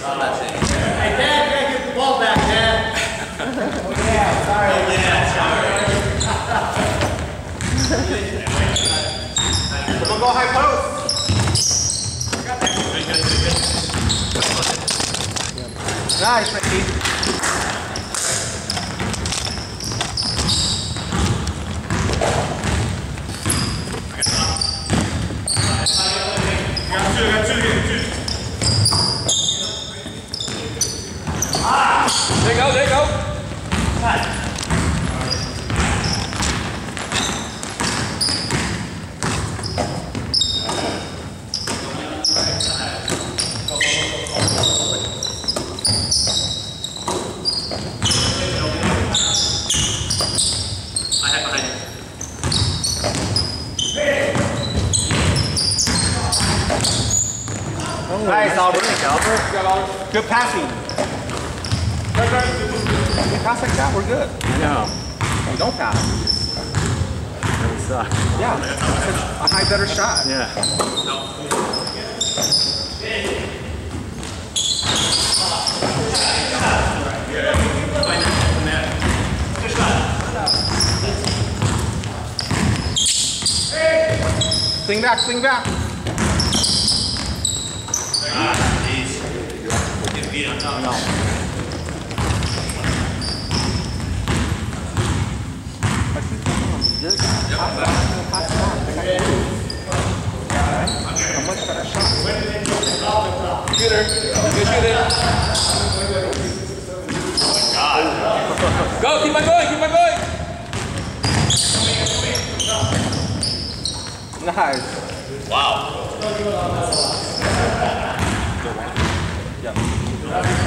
Hey, Dad, gotta get the ball back, Dad. yeah, sorry. Oh, yeah, sorry. On, go high post. Nice, Ricky. There you go, there you go. I have behind you. Nice, Albert. Albert. Good passing. We pass like that, we're good. I know. We don't pass. Really suck. Yeah, a high better shot. Yeah. Swing back, swing back. A much better shot. Shooter. Good shooter. Go, keep on going, keep on going. Nice. Good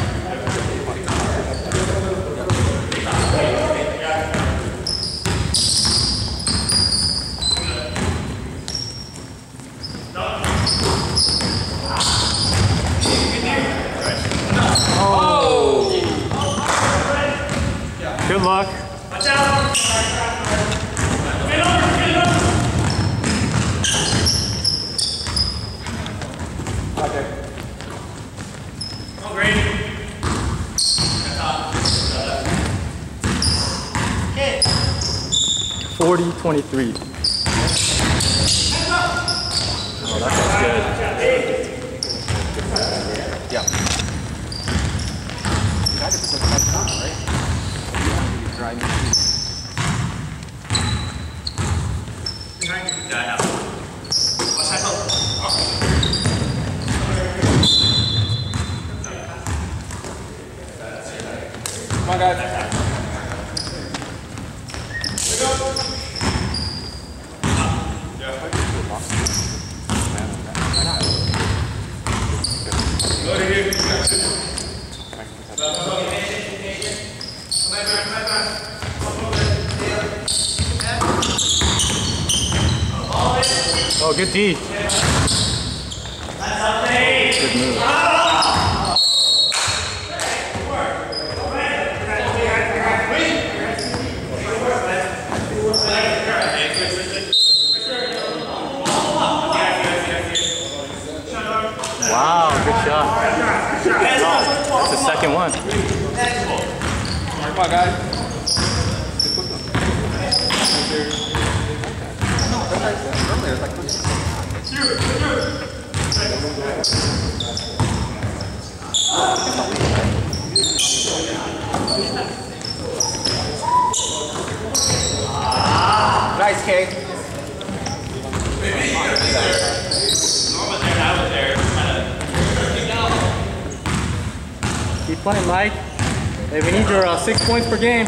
Twenty-three. Oh, that feels good. Yeah. Come on, guys. Oh, good D. Good move. Wow, good shot. That's the second one. Come on, guys. Nice, Kate. Keep playing, Mike. Hey, we need your uh, six points per game.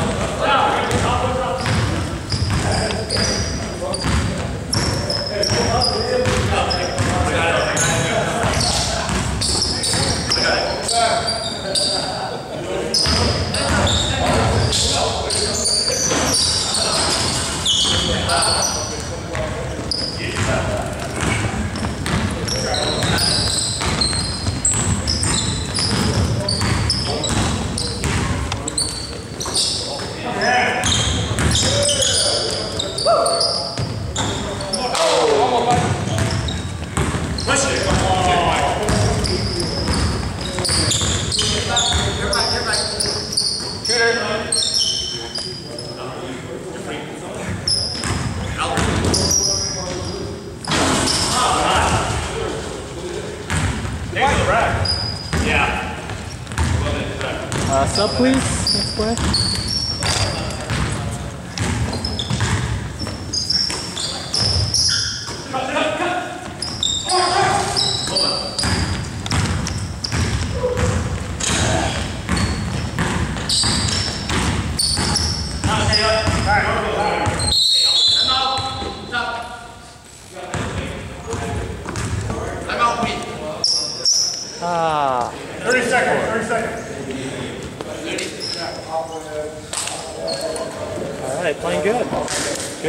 Thank you.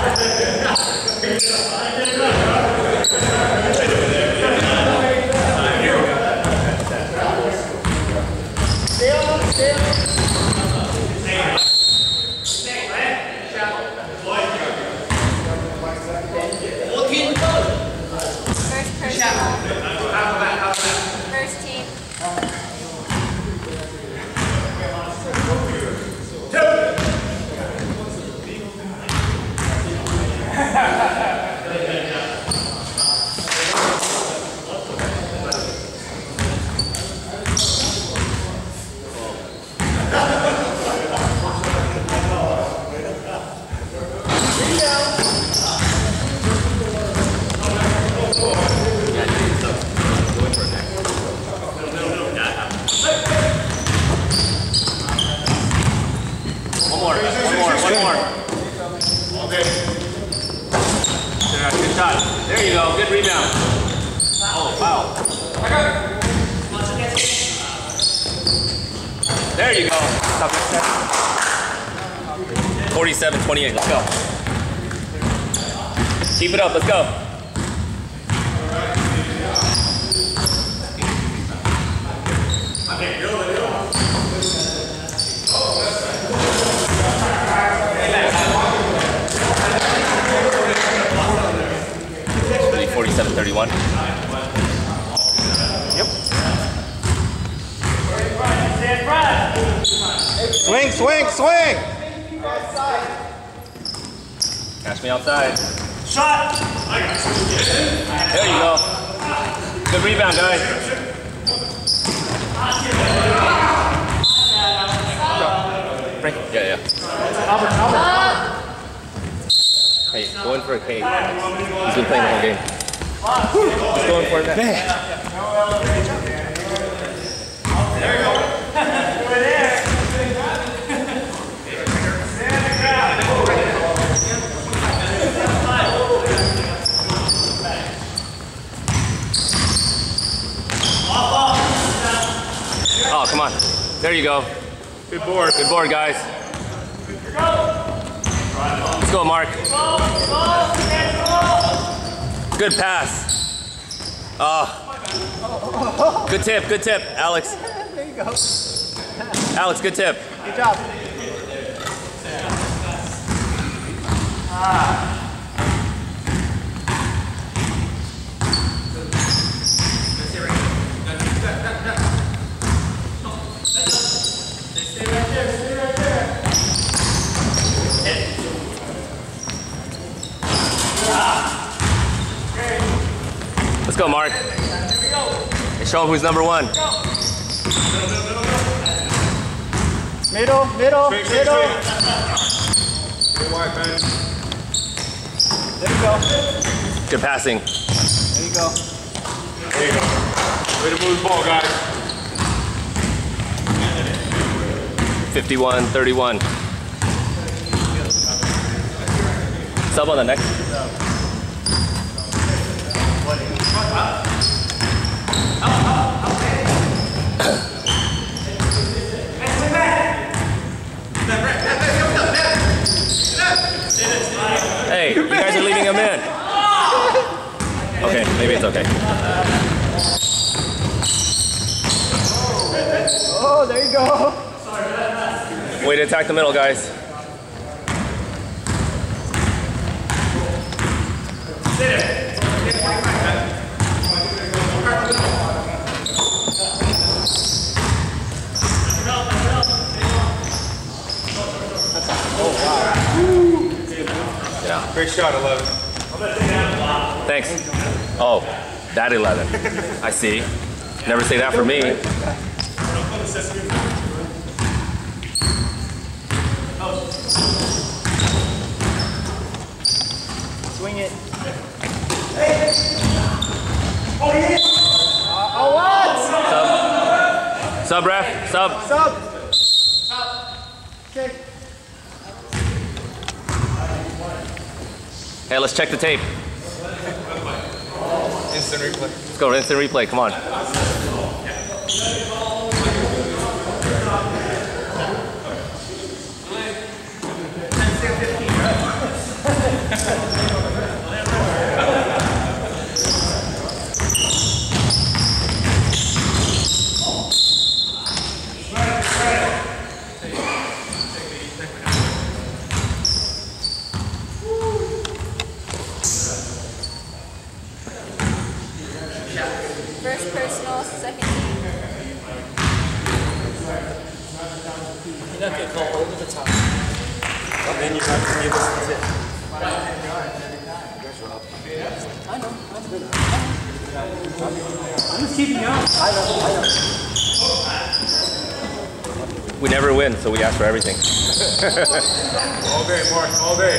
Thank you. 47 28. Let's go. Keep it up. Let's go. Really 47 Swing, swing, swing! Catch me outside. Shot! There you go. Good rebound, guys. Break. Yeah, yeah. Hey, go in for a cake. He's been playing the whole game. He's going for it now. Oh, come on. There you go. Good board. Good board, guys. Let's go, Mark. Good pass. Oh. Good tip, good tip, Alex. There you go. Alex, good tip. Good job. Let's go, Mark. Hey, show him who's number one. Middle, middle, middle. There you go. Good passing. There you go. Way to move the ball, guys. 51 31. Sub on the next. You guys are leaving him in. Okay, maybe it's okay. Oh, there you go. Way to attack the middle, guys. Yeah. Great shot, 11. Thanks. Oh, that 11. I see. Never say that for me. Swing it. Hey. Oh yeah. Oh what? Sub. Sub ref, sub. Sub. Hey, let's check the tape. Instant replay. Let's go instant replay. Come on. First personal, second team. Then you have to give us the tip. I'm just keeping up. We never win, so we ask for everything. All day, Mark, all day.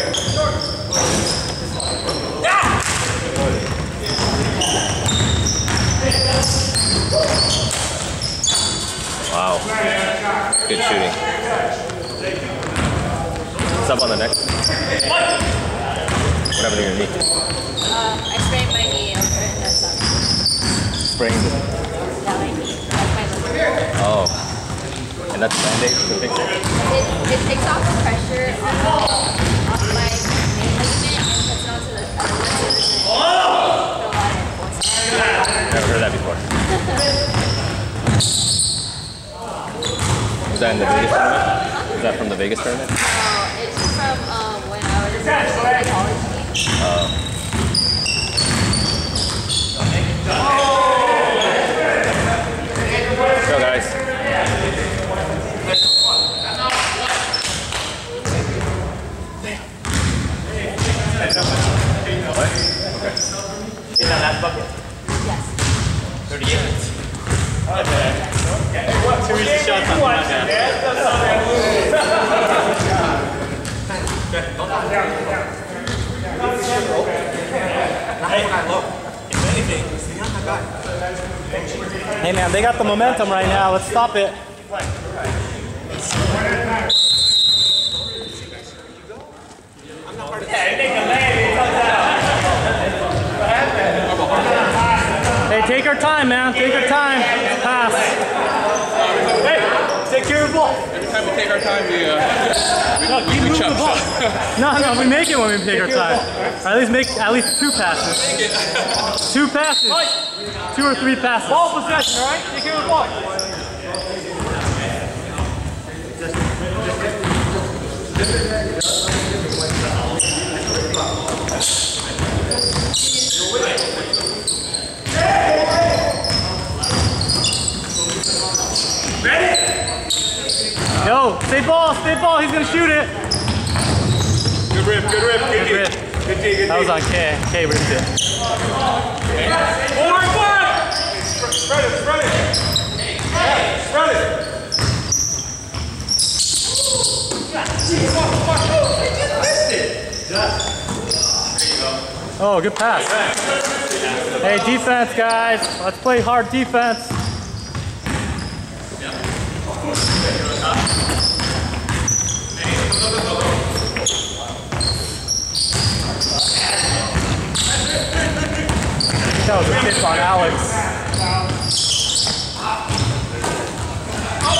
Wow. Good shooting. What's up on the next. What happened to your knee? Um, I sprained my knee over in the summer. Sprained. Now my knee, like my ligament. Oh. And that's band-aid to fix it? It, it takes off the pressure off my main ligament and puts it onto the other one so there's a, a lot of force. Never heard that before. Was that in the Vegas tournament? Was that from the Vegas tournament? Uh, it's from um, when I was in college team. Go guys. Yes. Hey man, they got the momentum right now. Let's stop it. Hey, take our time, man. Take our time. Pass. Hey, take care of the ball. Every time we take our time, we, uh, No, we move the ball. No, no, we make it when we take our time. Or at least make at least two passes. Two passes. Two or three passes. Ball possession, all right? Take care of the ball. Yo, stay ball, stay ball. He's gonna shoot it. Good rip, good rip, good Good rip. Good D, good D. That was on K. K ripped it. Forward, forward! Spread it, spread it. Spread it. Oh, good pass. Hey, defense, guys. Let's play hard defense. on Alex. Oh,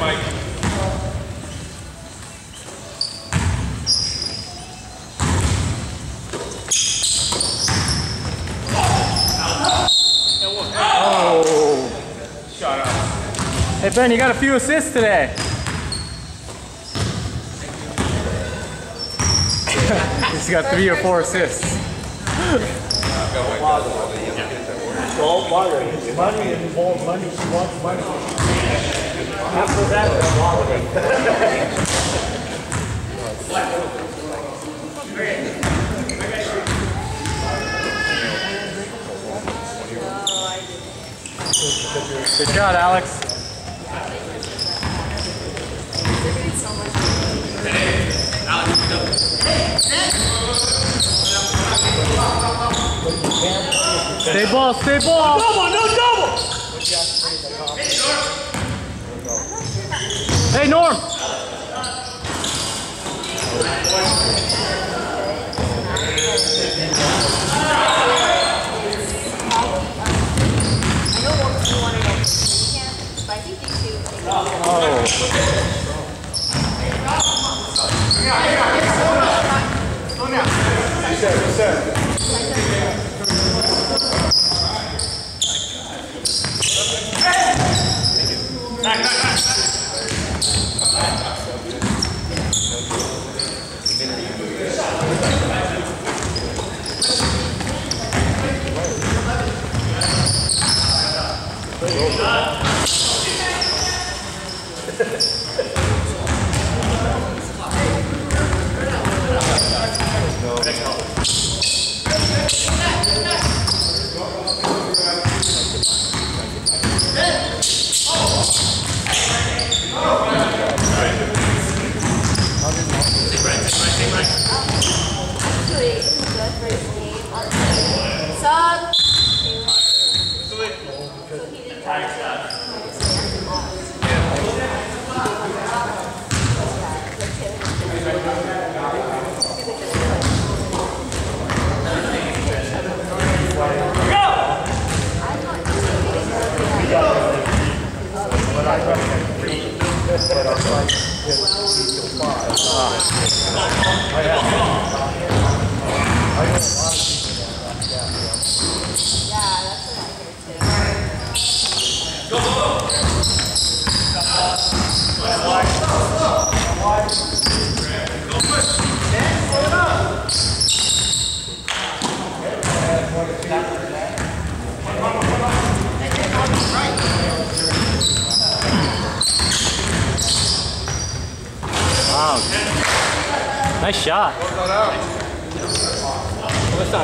Mike. Oh. Shut up. Hey Ben, you got a few assists today. He's got three or four assists. Money involves money, she wants money. After that, Good shot, Alex. Stay ball, stay ball. double, no double! Hey Norm. I 何? Nice shot. What is?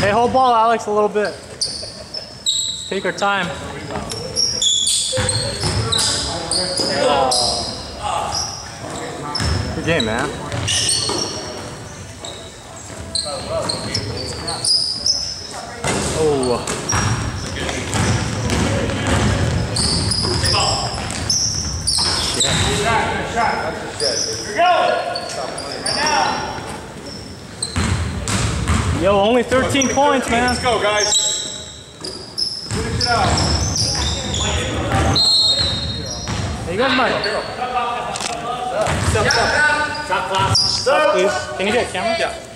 Hey, hold ball, Alex, a little bit. Let's take our time. Good game, man. Oh. Yo, only 13 points, 13. man. Let's go, guys. Finish it out. Hey, you guys might. Stop, please. Can you get a camera? Yeah.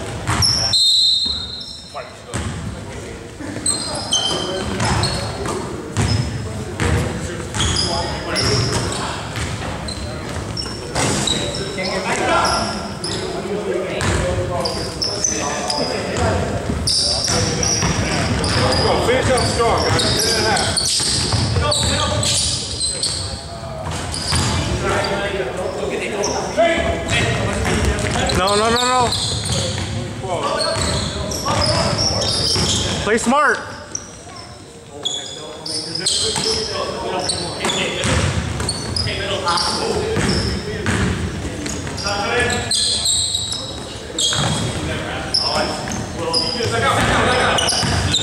Go, finish up strong, guys. Ten and a half. No, no, no, no. Play smart.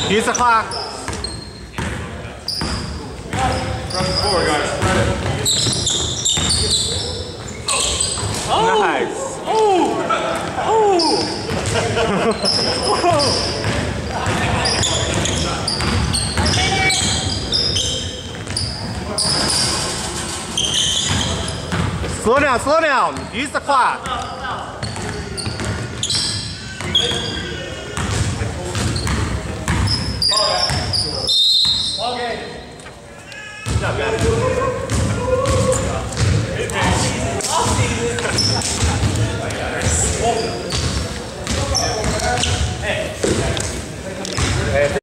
Use the clock. Run the floor, guys. Spread. Nice. Oh! oh. Slow down, slow down. Use the clock. Walter.